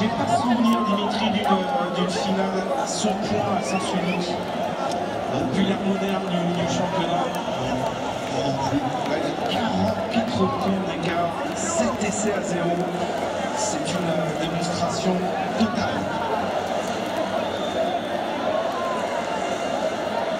J'ai pas souvenir, Dimitri, d'une euh, finale à ce point à sens unique. Depuis l'ère moderne du, du championnat. 48 points d'écart, 7 essais à 0. C'est une euh, démonstration totale